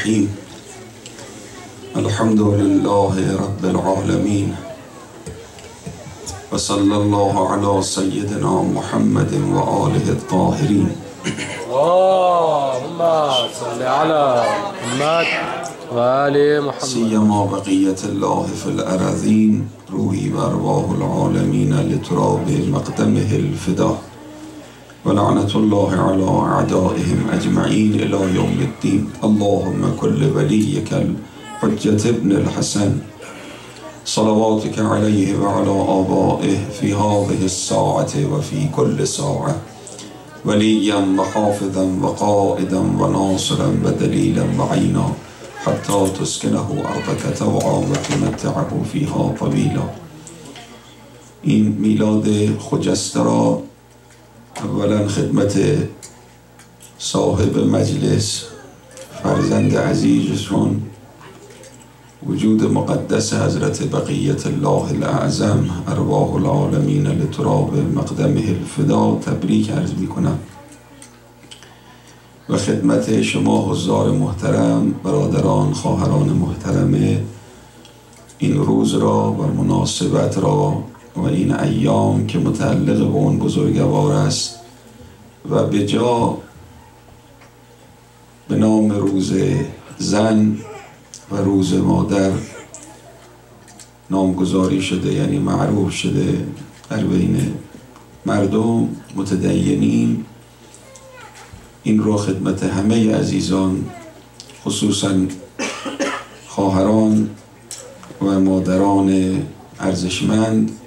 الرحيم. الحمد لله رب العالمين. وصلى الله على سيدنا محمد وآله الطاهرين. اللهم صل على محمد وآل محمد. سيما بقية الله في الأراضين روحي وأرواح العالمين لتراب مقدمه الفداء. ولعنة الله على أعدائهم أجمعين إلى يوم الدين. اللهم كل وليك الحجة ابن الحسن. صلواتك عليه وعلى آبائه في هذه الساعة وفي كل ساعة. وليا وحافظا وقائدا وناصرا ودليلا وعينا حتى تسكنه أرضك توعا وتمتعه فيها طويلا. این میلاد خجسته را اولا خدمت صاحب مجلس فرزند عزیزشون وجود مقدس حضرت بقیت الله الاعظم ارواح العالمین لتراب مقدمه الفدا تبریک عرض می کنم و خدمت شما حضار محترم برادران خواهران محترمه این روز را و مناسبت را و این ایام که متعلق به اون بزرگوار است و به جا به نام روز زن و روز مادر نامگذاری شده یعنی معروف شده در بین مردم متدینین. این رو خدمت همه عزیزان خصوصا خواهران و مادران ارزشمند.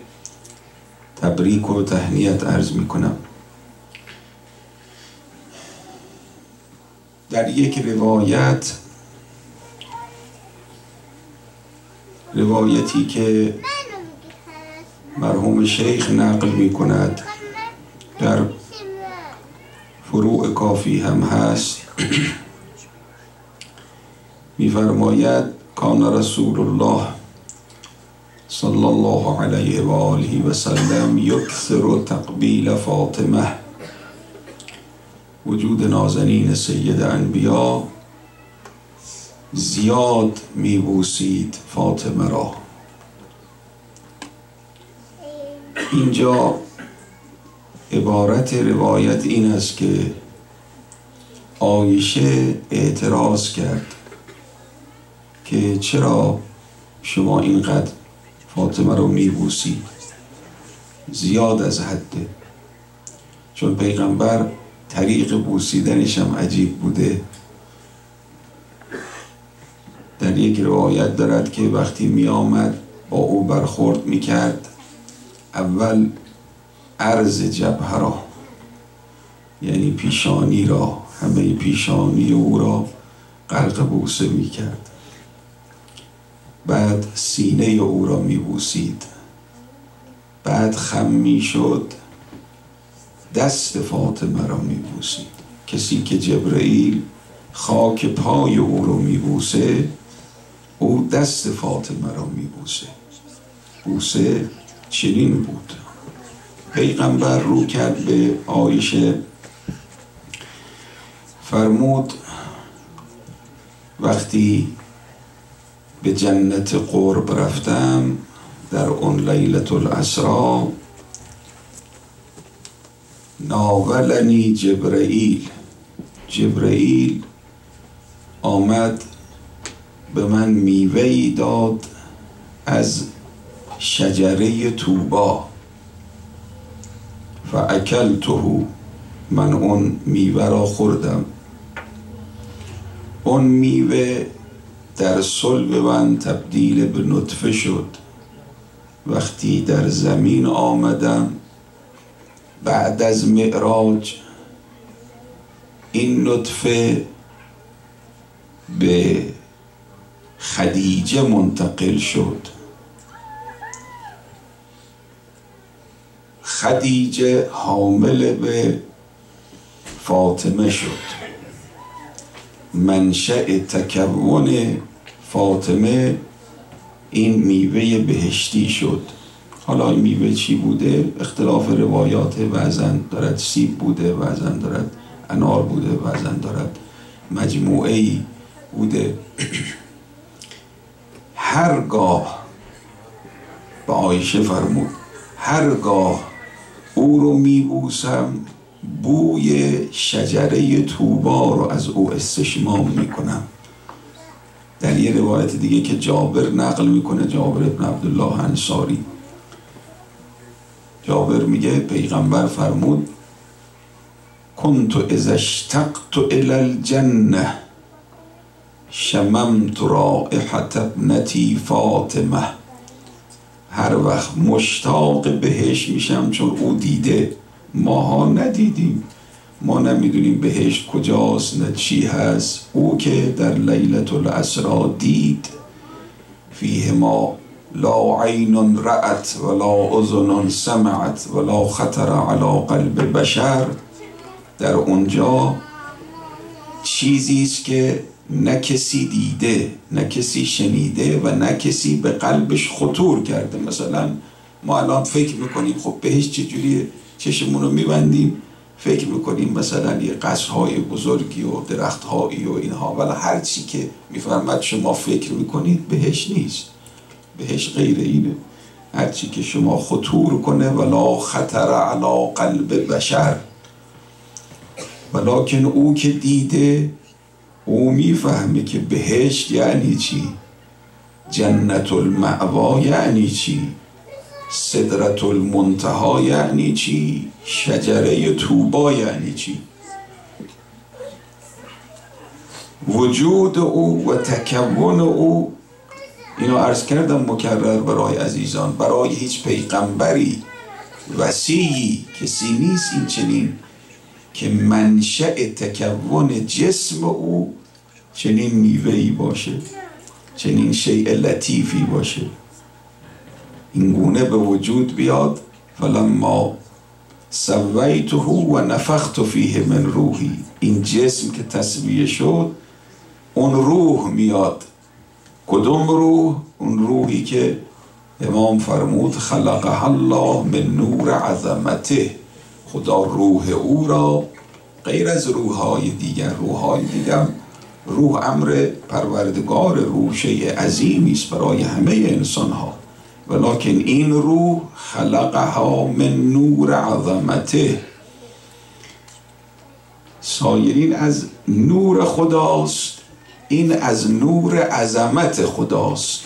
تبریک و تهنیت عرض می کنم در یک روایت روایتی که مرحوم شیخ نقل می کند در فروع کافی هم هست. میفرماید کان رسول الله صلی الله علیه و آله و سلم یکثر تقبیل فاطمه. وجود نازنین سید انبیا زیاد میبوسید فاطمه را. اینجا عبارت روایت این است که آیشه اعتراض کرد که چرا شما اینقدر فاطمه رو میبوسید زیاد از حده چون پیغمبر طریق بوسیدنش هم عجیب بوده. در یک روایت دارد که وقتی می آمد با او برخورد می کرد اول عرض جبهه را یعنی پیشانی را همه پیشانی او را غرق بوسه می کرد بعد سینه او را می بوسید. بعد خم می شد. دست فاطمه را می بوسید. کسی که جبرئیل خاک پای او رو می بوسه او دست فاطمه را می بوسه. بوسه چنین بود. پیغمبر رو کرد به آیشه فرمود وقتی به جنت قرب رفتم در اون لیلت الاسرا. ناولنی جبرئیل. جبرئیل آمد به من میوهی داد از شجره توبا و اکلته من اون میوه را خوردم. اون میوه در صلب من تبدیل به نطفه شد. وقتی در زمین آمدم بعد از معراج این نطفه به خدیجه منتقل شد. خدیجه حامل به فاطمه شد. منشأ تکون فاطمه این میوه بهشتی شد. حالا این میوه چی بوده؟ اختلاف روایات بعضا دارد سیب بوده بعضا دارد انار بوده بعضا دارد مجموعه ای بوده. هرگاه به آیشه فرمود هرگاه او رو میبوسم بوی شجره توبا رو از او استشمام می‌کنم. در یه روایت دیگه که جابر نقل می‌کنه جابر ابن عبدالله انصاری. جابر میگه پیغمبر فرمود کنت اذا اشتقت الى الجنه شممت رائحت ابنتی فاطمه هر وقت مشتاق بهش میشم چون او دیده. ماها ندیدیم. ما نمی‌دونیم بهشت کجاست نه چی هست. او که در لیلت الاسرا دید. فیه ما لا عین رأت ولا اذن سمعت ولا خطر علی قلب بشر. در اونجا چیزی است که نه کسی دیده نه کسی شنیده و نه کسی به قلبش خطور کرده. مثلا ما الان فکر می‌کنیم خب بهش چجوریه؟ چشمون رو میبندیم فکر می‌کنیم مثلا یه قصرهای بزرگی و درختهایی و اینها. ولی هر چی که میفرمد شما فکر می‌کنید بهش نیست. بهش غیر اینه. هر چی که شما خطور کنه ولا خطر علا قلب بشر. ولیکن او که دیده او می‌فهمه که بهشت یعنی چی. جنت المعوا یعنی چی. صدرت المنتها یعنی چی؟ شجره توبا یعنی چی؟ وجود او و تکون او اینو عرض کردم مکرر برای عزیزان برای هیچ پیغمبری وسیعی کسی نیست این چنین که منشأ تکون جسم او چنین میوهی باشه چنین شیء لطیفی باشه. این گونه به وجود بیاد. فلما سویته و نفخت فیه من روحی. این جسم که تصویه شد اون روح میاد. کدوم روح؟ اون روحی که امام فرمود خلقه الله من نور عظمته. خدا روح او را غیر از روحهای دیگر روحهای دیگر روح امر پروردگار روح شیء عظیمی است برای همه انسان ها ولکن این روح خلقها من نور عظمته. سایرین از نور خداست این از نور عظمت خداست.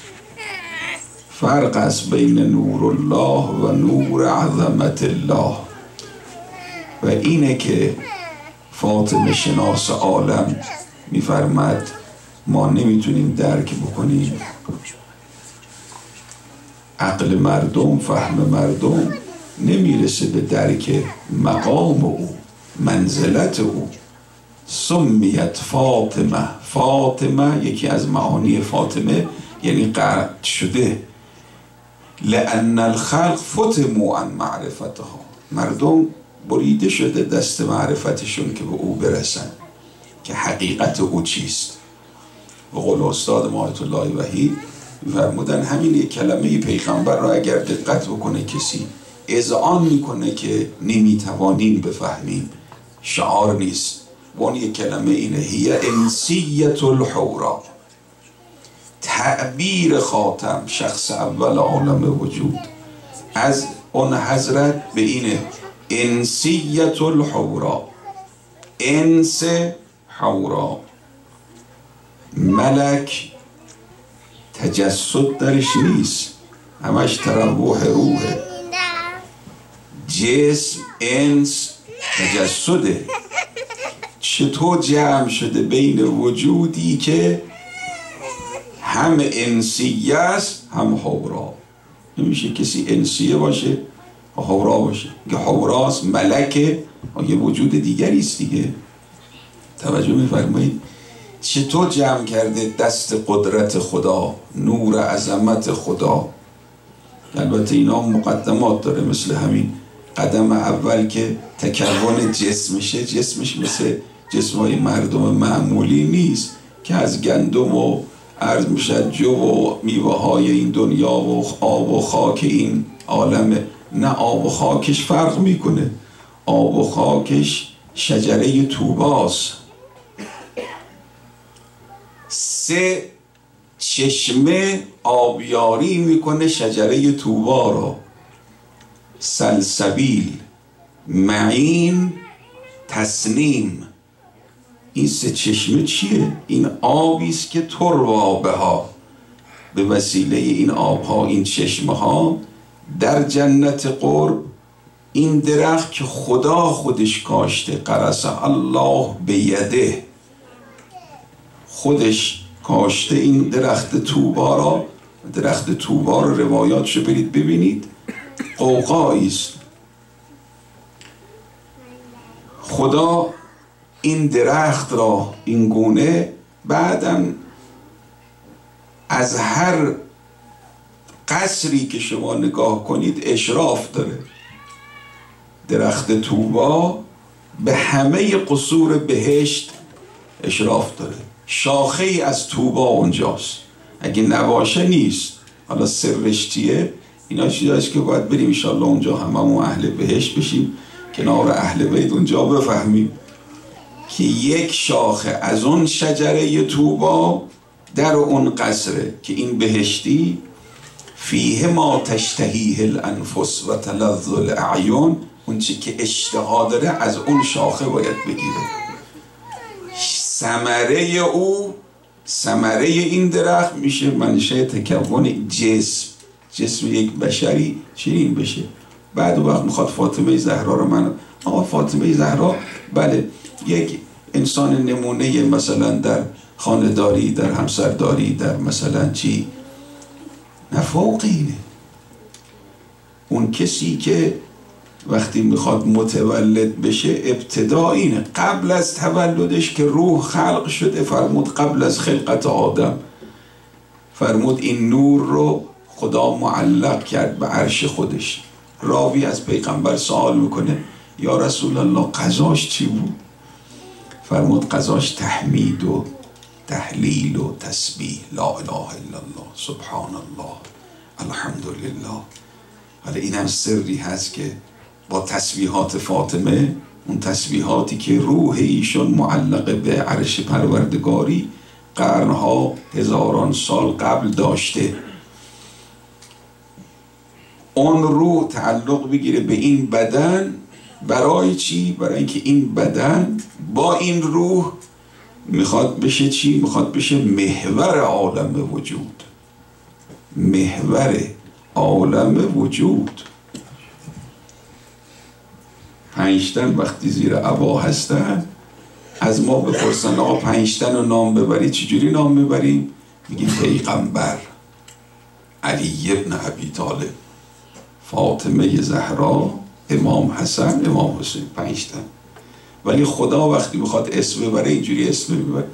فرق است بین نور الله و نور عظمت الله. و اینه که فاطمه شناس عالم میفرمد ما نمی‌تونیم درک بکنیم. عقل مردم فهم مردم نمی‌رسه به درک مقام او منزلت او. سمیت فاطمه. فاطمه یکی از معانی فاطمه یعنی قرد شده. لان الخلق فتمو عن معرفتها. مردم بریده شده دست معرفتشون که به او برسن. که حقیقت او چیست؟ و قول استاد مایت الله وحید فرمودن همین یک کلمه پیغمبر را اگر دقت بکنه کسی اذعان می‌کنه که نمی‌توانیم بفهمیم. شعار نیست. و اون یک کلمه اینه هی انسیت الحورا تعبیر خاتم شخص اول عالم وجود. از اون حضرت به اینه انسیت الحورا انس حورا ملک تجسد درش نیست. همش تروح روحه. جسم انس تجسده. چطور جمع شده بین وجودی که هم انسیه است هم حورا؟ نمیشه کسی انسیه باشه حورا باشه. که حوراست ملکه یه وجود دیگری است دیگه. توجه میفرمایید؟ چطور جمع کرده دست قدرت خدا نور عظمت خدا؟ البته اینا مقدمات داره مثل همین قدم اول که تکون جسمشه جسمش مثل جسمای مردم معمولی نیست که از گندم و عرض می‌شد جو و میوه های این دنیا و آب و خاک این عالم. نه آب و خاکش فرق می‌کنه. آب و خاکش شجره توباست. سه چشمه آبیاری می‌کنه شجره توبا رو. سلسبیل معین تسنیم. این سه چشمه چیه؟ این آبی است که تروابه ها. به وسیله این آبها این چشمه ها در جنت قرب این درخت که خدا خودش کاشته قرص الله به یده خودش کاشته این درخت توبا را درخت توبا رو روایاتشو برید ببینید. قوقایی است. خدا این درخت را این گونه بعدا از هر قصری که شما نگاه کنید اشراف داره. درخت توبا به همه قصور بهشت اشراف داره. شاخه ای از توبا اونجاست. اگه نباشه نیست. حالا سرش چیه اینا چیزاست که باید بریم انشالله اونجا هممون اهل بهشت بشیم. کنار اهل بیت اونجا بفهمیم. که یک شاخه از اون شجره توبا در اون قصره. که این بهشتی فیه ما تشتهیه الانفس و تلذ الاعیون اون چی که اشتها داره از اون شاخه باید بگیره. ثمره او ثمره این درخت میشه منشه تکون جسم جسم یک بشری چنین بشه. بعد وقت می‌خواد فاطمه زهرا رو من آقا فاطمه زهرا بله یک انسان نمونه مثلا در خانداری در همسرداری در مثلا چی؟ نه فوق اینه. اون کسی که وقتی می‌خواد متولد بشه ابتدا اینه. قبل از تولدش که روح خلق شده فرمود قبل از خلقت آدم. فرمود این نور رو خدا معلق کرد به عرش خودش. راوی از پیغمبر سوال می‌کنه یا رسول الله قضاش چی بود؟ فرمود قضاش تحمید و تحلیل و تسبیح. لا اله الا الله. سبحان الله. الحمدلله. حالا این هم سری هست که با تسبیحات فاطمه اون تسبیحاتی که روح ایشون معلقه به عرش پروردگاری قرنها هزاران سال قبل داشته اون روح تعلق بگیره به این بدن برای چی؟ برای اینکه این بدن با این روح می‌خواد بشه چی؟ می‌خواد بشه محور عالم وجود محور عالم وجود پنجتن وقتی زیر عبا هستن از ما بپرسن آقا پنجتن رو نام ببری چجوری نام ببریم؟ میگیم پیغمبر علی ابن عبی طالب. فاطمه زهرا امام حسن امام حسین پنجتن. ولی خدا وقتی می‌خواد اسم ببره اینجوری اسم می‌بره.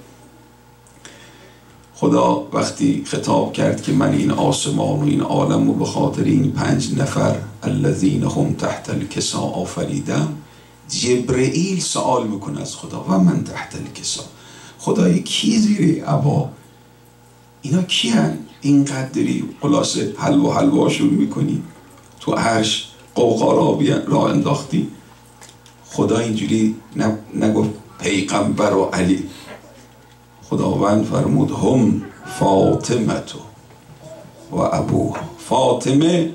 خدا وقتی خطاب کرد که من این آسمان و این عالم و به خاطر این پنج نفر الذین هم تحت الکسا آفریدم جبرئیل سوال می‌کنه از خدا و من تحت الکسا؟ خدای کی زیر عبا اینا کی هن؟ اینقدری خلاصه حلوا حلواشون می‌کنی؟ تو عرش قوقا را انداختی؟ خدا اینجوری نگفت پیغمبر و علی خداوند فرمود هم فاطمتو و ابوها. فاطمه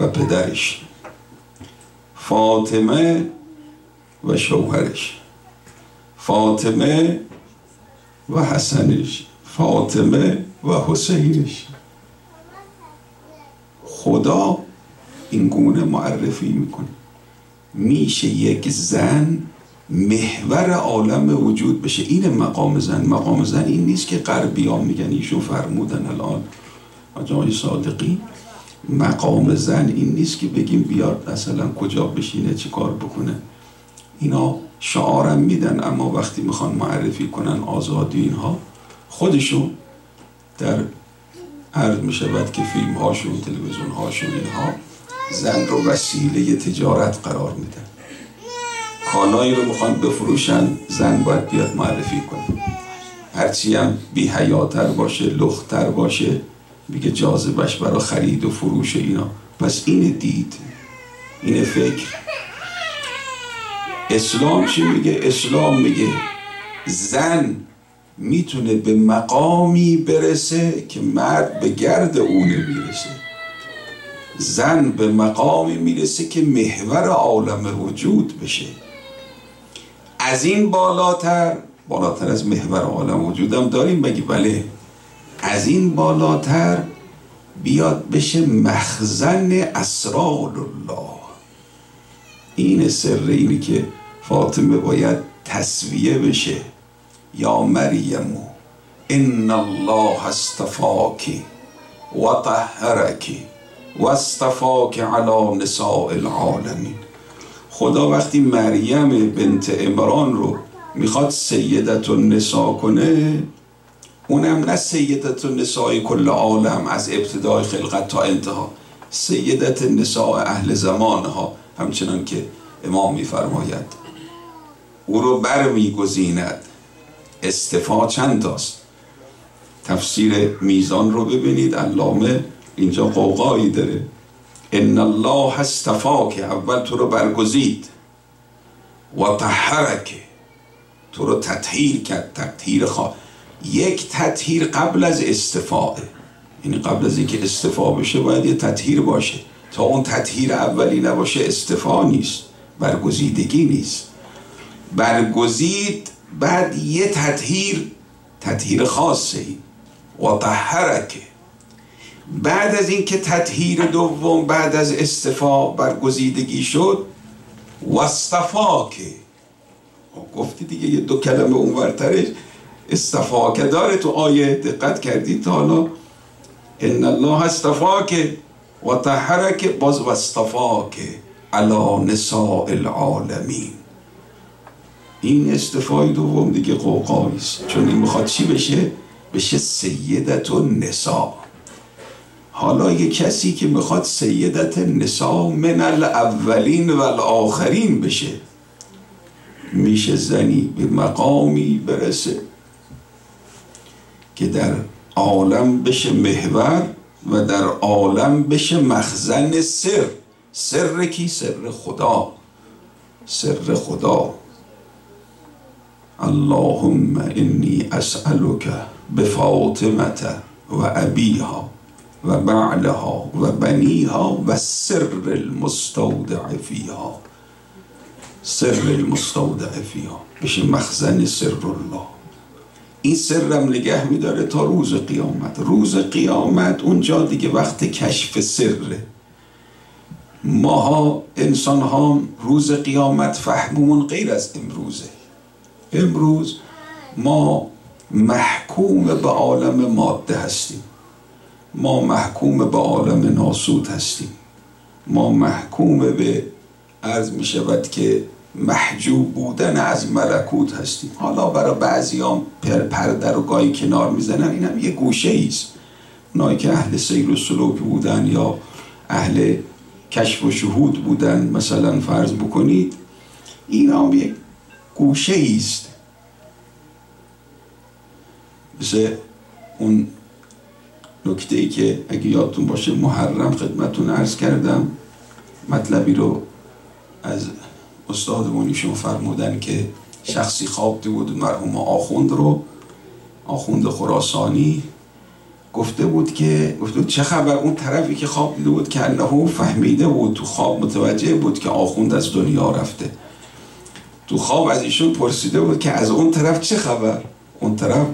و پدرش. فاطمه و شوهرش. فاطمه و حسنش. فاطمه و حسینش. خدا این گونه معرفی می‌کنه. میشه یک زن محور عالم وجود بشه. این مقام زن مقام زن این نیست که غربی ها میگن ایشون فرمودن الان. آجای صادقی مقام زن این نیست که بگیم بیاد مثلا کجا بشینه چی کار بکنه. اینا شعارم میدن اما وقتی می‌خوان معرفی کنن آزادی اینها خودشون در عرض می‌شود که فیلم هاشون تلویزیون هاشون اینها زن رو وسیله تجارت قرار میدن. کالایی رو می‌خوان بفروشن زن باید بیاد معرفی کنه. هرچی هم بی حیاتر باشه لختر باشه میگه جاذبش برای خرید و فروش اینا. پس این دید این فکر. اسلام چی میگه؟ اسلام میگه زن می‌تونه به مقامی برسه که مرد به گرد او نمی‌رسه. زن به مقامی می‌رسه که محور عالم وجود بشه. از این بالاتر بالاتر از محور عالم وجودم داریم بگی بله. از این بالاتر بیاد بشه مخزن اسرار الله این سر اینی که فاطمه باید تصویه بشه. یا مریم ان الله استفاکی و طهرکی و استفاک علی نساء العالمین. خدا وقتی مریم بنت عمران رو می‌خواد سیدت النساء کنه اونم نه سیدت النساء کل عالم از ابتدای خلقت تا انتها سیدت نساء اهل زمانها همچنان که امام میفرماید. او رو بر میگزیند استفا چند تاست تفسیر میزان رو ببینید علامه اینجا قوقایی داره. ان الله استفاک اول تو رو برگزید. و طهرک. تو رو تطهیر کرد. تطهیر خواه یک تطهیر قبل از استفاعه یعنی قبل از اینکه استفا بشه باید یه تطهیر باشه. تا اون تطهیر اولی نباشه استفا نیست. برگزیدگی نیست. برگزید بعد یه تطهیر. تطهیر خاصه و طهرکه بعد از اینکه تطهیر دوم بعد از استفا برگزیدگی شد واستفاکه گفتی دیگه یه دو کلمه اونورترش. استفاکه داره تو آیه دقت کردید تا حالا. ان الله استفاکه و طهرک باز واستفاکه علی نساء العالمین. این استفای دوم دیگه قوقایی چون این می‌خواد چی بشه؟ بشه سیدت و نسا حالا یه کسی که می‌خواد سیدت نسا من الاولین و الاخرین بشه میشه زنی به مقامی برسه که در عالم بشه محور و در عالم بشه مخزن سر. سر کی؟ سر خدا. سر خدا. اللهم انی اسألك بفاطمة و ابیها. و بعلها و بنیها و سر المستودع فیها. سر المستودع فیها. بشه مخزن سر الله. این سرم نگه میداره تا روز قیامت. روز قیامت اونجا دیگه وقت کشف سره. ماها انسان ها روز قیامت فهممون غیر از امروزه. امروز ما محکوم به عالم ماده هستیم. ما محکوم به عالم ناسود هستیم. ما محکوم به عرض می شود که محجوب بودن از ملکوت هستیم. حالا برای بعضی هم پر پرده رو گاهی کنار می‌زنن این هم یه گوشه ایست اونایی که اهل سیر و سلوک بودن یا اهل کشف و شهود بودن مثلا فرض بکنید این هم یک گوشه ایست مثل اون نکته ای که اگه یادتون باشه محرم خدمتون عرض کردم. مطلبی رو از استادمون ایشون فرمودن که شخصی خواب بود مرحوم آخوند رو آخوند خراسانی. گفته بود که گفته بود چه خبر؟ اون طرفی که خواب دیده بود که انه فهمیده بود تو خواب متوجه بود که آخوند از دنیا رفته. تو خواب از ایشون پرسیده بود که از اون طرف چه خبر؟ اون طرف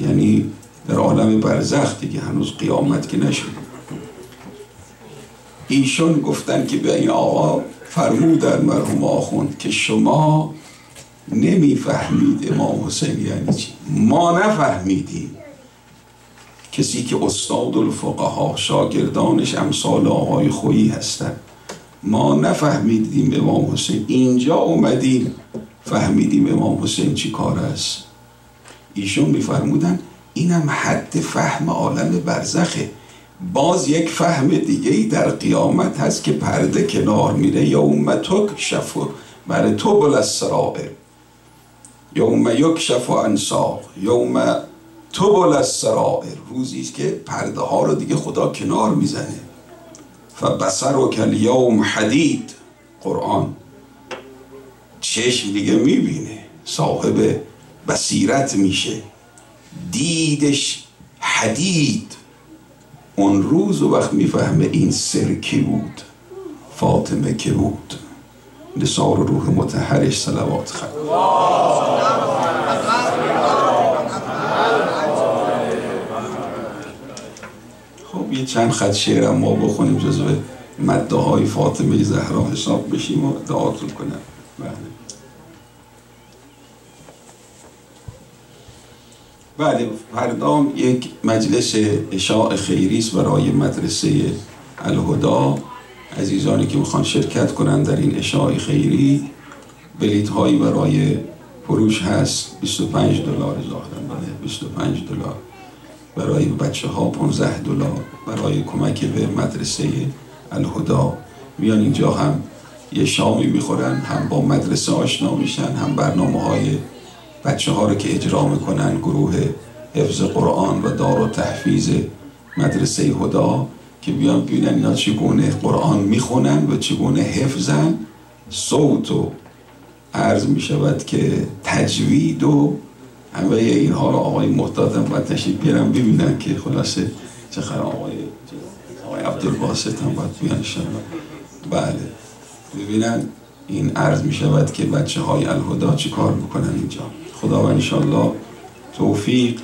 یعنی در عالم برزخ دیگه هنوز قیامت که نشد. ایشون گفتن که به این آقا فرمودن مرحوم آخوند که شما نمی‌فهمید امام حسین یعنی چی؟ ما نفهمیدیم. کسی که استاد الفقها شاگردانش امثال آقای خویی هستن. ما نفهمیدیم امام حسین. اینجا اومدیم فهمیدیم امام حسین چی کار است. ایشون میفرمودن اینم حد فهم عالم برزخه. باز یک فهم دیگه ای در قیامت هست که پرده کنار میره. یوم تک شفو برای تو بل السرائر یوم یک شفو انساق یوم تو بل السرائر روزی که پرده ها رو دیگه خدا کنار می‌زنه. فبصر و کل یوم حدید. قرآن چشم دیگه می‌بینه. صاحب بصیرت میشه. دیدش حدید. اون روز و وقت می‌فهمه این سر کی بود؟ فاطمه که بود؟ نصار روح متحرش صلوات خد. خب یه چند خط شعرم ما بخونیم جزو مده های فاطمه زهرا حساب بشیم و دعاتون کنم. بله. بله فردام یک مجلس اشاع خیری است برای مدرسه الهدا عزیزانی که می‌خوان شرکت کنن در این اشاع خیری بلیت هایی برای فروش هست 25 دلار ظاهرا بله 25 دلار. برای بچه ها 15 دلار برای کمک به مدرسه الهدا. میان اینجا هم یه شامی می‌خورن هم با مدرسه آشنا میشن هم برنامه های بچه ها رو که اجرا می‌کنن گروه حفظ قرآن و دار و تحفیظ مدرسه هدا که بیان ببینن اینا چگونه قرآن می‌خونن و چگونه حفظن صوت و عرض می‌شود که تجوید و همه اینها رو آقای محتاطم باید تشریف بیارم ببینن که خلاصه چه خرا آقای آقای عبدالباسط هم باید بیان بله. ببینن این عرض می شود که بچه های الهدا چی کار می‌کنن اینجا. خدا و انشالله توفیق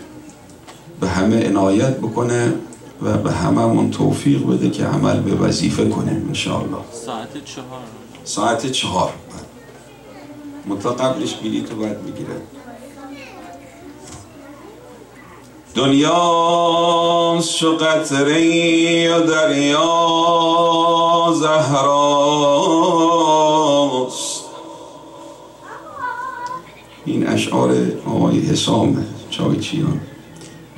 به همه عنایت بکنه و به هممون توفیق بده که عمل به وظیفه کنیم انشالله ساعت چهار. ساعت چهار. متا قبلش بلیتو باید بگیره. دنیا شو قطره و دریا زهراست این اشعار آقای حسام چای چیان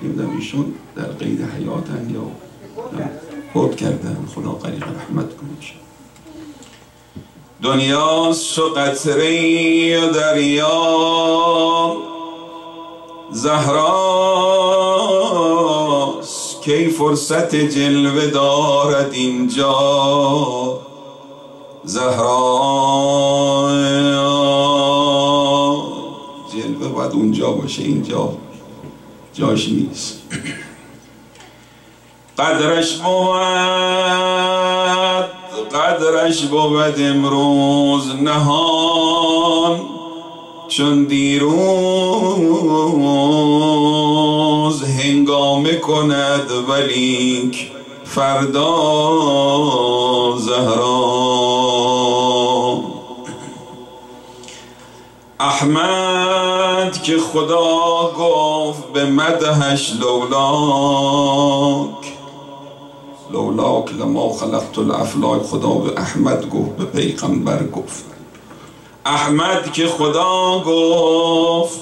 نمی‌دونم ایشون در قید حیاتن یا فوت کردن. خدا قریق رحمت کنه. دنیا شو قطره و دریا زهراست کی فرصت جلوه دارد اینجا؟ زهرا جلوه باید اونجا باشه اینجا. جاش نیست. قدرش بود قدرش بود امروز نهان چون دیروز هنگامه کند ولیک فردا زهرا. احمد که خدا گفت به مدهش لولاک. لولاک لما خلقت الافلاک خدا به احمد گفت به پیغمبر گفت. احمد که خدا گفت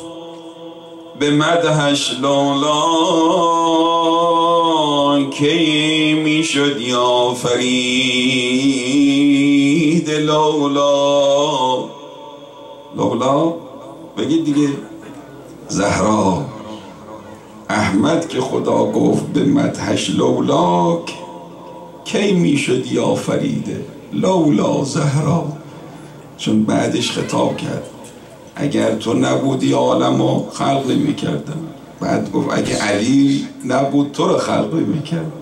به مدهش لولا کی می شد یا فرید لولا لولا بگید دیگه. زهرا احمد که خدا گفت به مدهش لولاک کی می شد یا فریده؟ لولا زهرا. چون بعدش خطاب کرد اگر تو نبودی عالم رو خلق نمی کردم بعد گفت اگه علی نبود تو رو خلق نمی کرد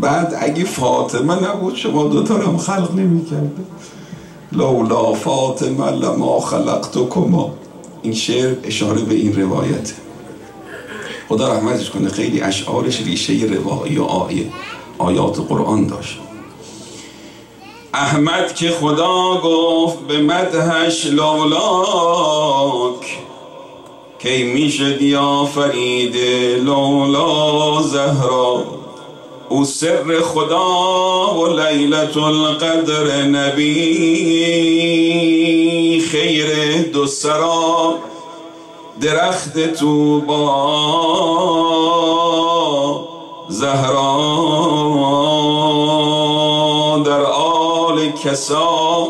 بعد اگه فاطمه نبود شما دوتا رو هم خلق نمی کرده لولا فاطمه لما خلقت کما این شعر اشاره به این روایته خدا رحمتش کنه خیلی اشعارش ریشه روایی و آیه آیات قرآن داشت. احمد که خدا گفت به مدهش لولاک کی می‌شد یا فرید لولا زهرا؟ او سر خدا و لیلت القدر نبی. خیر دو سرا درخت توبا زهرا. در آل کسا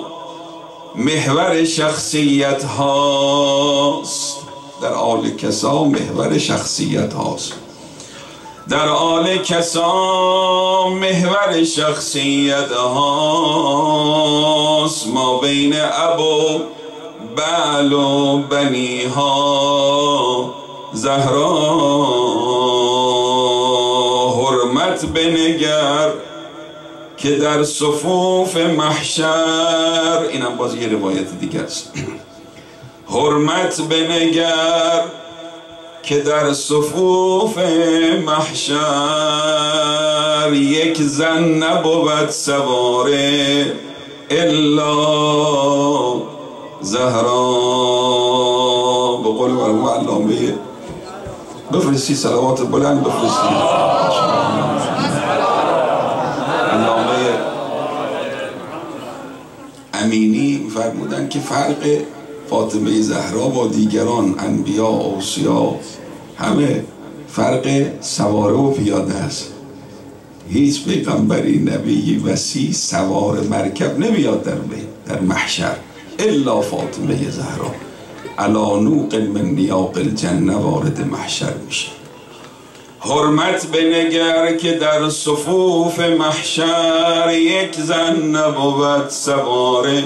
محور شخصیت هاست. در آل کسا محور شخصیت هاست. در آل کسا محور شخصیت هاست. ما بین ابو بعل و بنی ها زهرا. حرمت بنگر که در صفوف محشر. اینم باز یه روایت دیگر است. حرمت بنگر که در صفوف محشر یک زن نبود سواره الا زهرا. به قول مرحوم علامه بفرستی سلامات بلند بفرستی. علامه امینی فرمودن که فرق فاطمه زهرا با دیگران انبیا اوسیا همه فرق سواره و پیاده است. هیچ پیغمبری نبی وسی سوار مرکب نمیاد در در محشر الا فاطمه زهرا. علا نوق من نیاق الجنه وارد محشر میشه. حرمت بنگر که در صفوف محشر یک زن نبود سواره.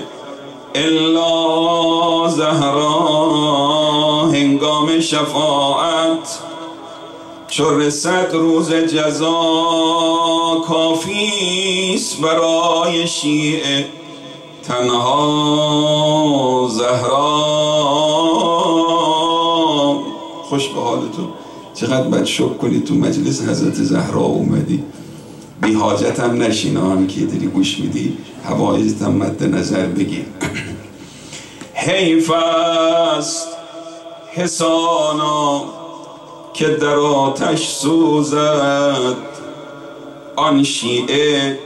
الا زهرا هنگام شفاعت. چو رسد روز جزا کافیست برای شیعه. تنها زهرا. خوش به حالتون چقدر باید شک کنی تو مجلس حضرت زهرا اومدی. بی حاجت هم نشین هم که داری گوش میدی. حوایزت مد نظر بگیر. حیف است حسانا که در آتش سوزد. آن شیعه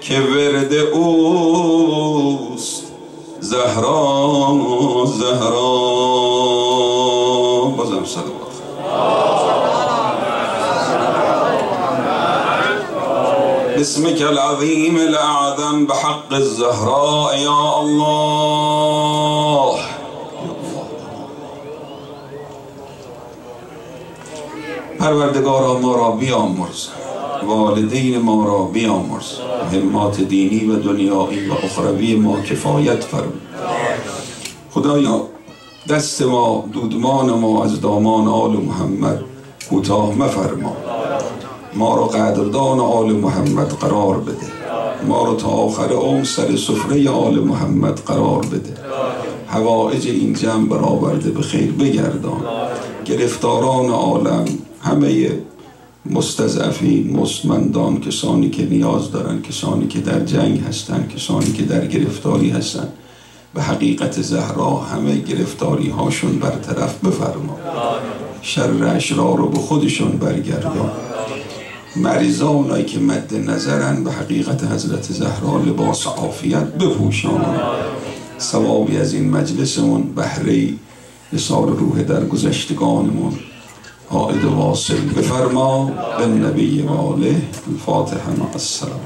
که ورد اوست. زهرا زهرا. بازم صلوات. باسمك العظيم الأعظم بحق الزهراء يا الله. پروردگارا ما را بیامرز. والدین ما را بیامرز. همات دینی و دنیایی و اخروی ما کفایت فرم خدایا دست ما دودمان ما از دامان آل محمد کوتاه مفرما. ما رو قدردان آل محمد قرار بده. ما رو تا آخر عمر سر سفره آل محمد قرار بده. هوایج این جمع برآورده به خیر بگردان. گرفتاران عالم همه مستضعفین مستمندان کسانی که نیاز دارن کسانی که در جنگ هستن کسانی که در گرفتاری هستن. به حقیقت زهرا همه گرفتاری هاشون برطرف بفرما. شر اشرار رو به خودشون برگردان. مریضانایی که مد نظرن به حقیقت حضرت زهرا لباس عافیت بپوشان. ثوابی از این مجلسمون بهره نثار روح در گذشتگانمون عائد واصل بفرما به نبی و آله الفاتحه مع السلام.